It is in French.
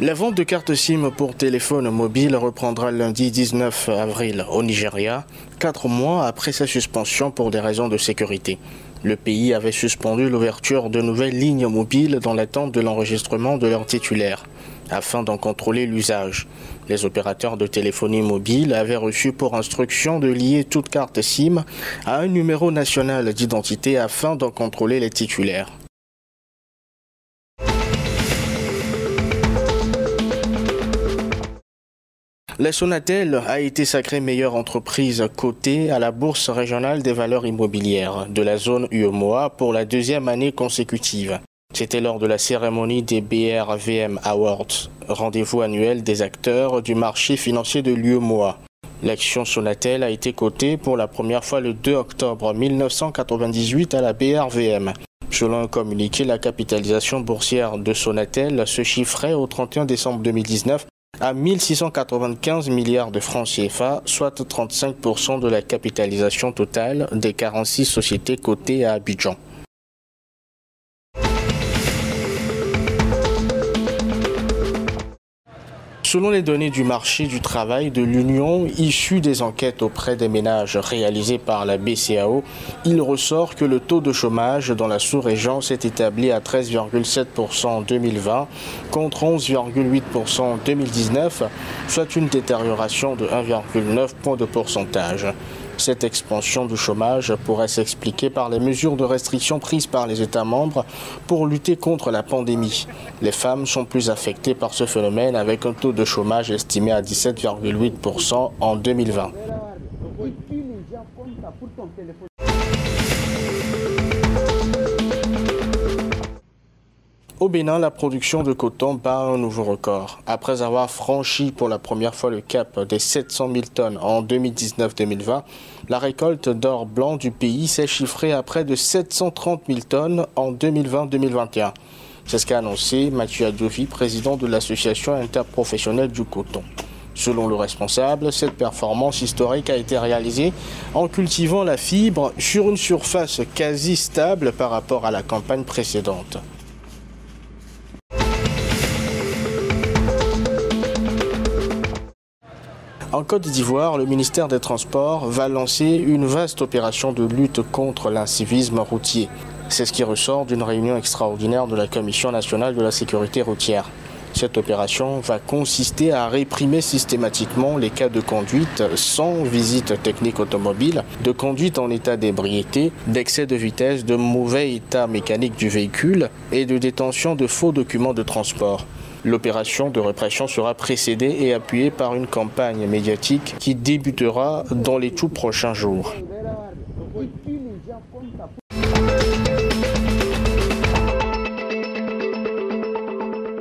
La vente de cartes SIM pour téléphone mobile reprendra lundi 19 avril au Nigeria, quatre mois après sa suspension pour des raisons de sécurité. Le pays avait suspendu l'ouverture de nouvelles lignes mobiles dans l'attente de l'enregistrement de leurs titulaires, afin d'en contrôler l'usage. Les opérateurs de téléphonie mobile avaient reçu pour instruction de lier toute carte SIM à un numéro national d'identité afin d'en contrôler les titulaires. La Sonatel a été sacrée meilleure entreprise cotée à la Bourse régionale des valeurs immobilières de la zone UEMOA pour la deuxième année consécutive. C'était lors de la cérémonie des BRVM Awards, rendez-vous annuel des acteurs du marché financier de l'UEMOA. L'action Sonatel a été cotée pour la première fois le 2 octobre 1998 à la BRVM. Selon un communiqué, la capitalisation boursière de Sonatel se chiffrait au 31 décembre 2019 à 1695 milliards de francs CFA, soit 35% de la capitalisation totale des 46 sociétés cotées à Abidjan. Selon les données du marché du travail de l'Union, issues des enquêtes auprès des ménages réalisées par la BCAO, il ressort que le taux de chômage dans la sous-région s'est établi à 13,7% en 2020 contre 11,8% en 2019, soit une détérioration de 1,9 point de pourcentage. Cette expansion du chômage pourrait s'expliquer par les mesures de restriction prises par les États membres pour lutter contre la pandémie. Les femmes sont plus affectées par ce phénomène avec un taux de chômage estimé à 17,8% en 2020. Au Bénin, la production de coton bat un nouveau record. Après avoir franchi pour la première fois le cap des 700 000 tonnes en 2019-2020, la récolte d'or blanc du pays s'est chiffrée à près de 730 000 tonnes en 2020-2021. C'est ce qu'a annoncé Mathieu Adjovi, président de l'Association interprofessionnelle du coton. Selon le responsable, cette performance historique a été réalisée en cultivant la fibre sur une surface quasi stable par rapport à la campagne précédente. En Côte d'Ivoire, le ministère des Transports va lancer une vaste opération de lutte contre l'incivisme routier. C'est ce qui ressort d'une réunion extraordinaire de la Commission nationale de la sécurité routière. Cette opération va consister à réprimer systématiquement les cas de conduite sans visite technique automobile, de conduite en état d'ébriété, d'excès de vitesse, de mauvais état mécanique du véhicule et de détention de faux documents de transport. L'opération de répression sera précédée et appuyée par une campagne médiatique qui débutera dans les tout prochains jours.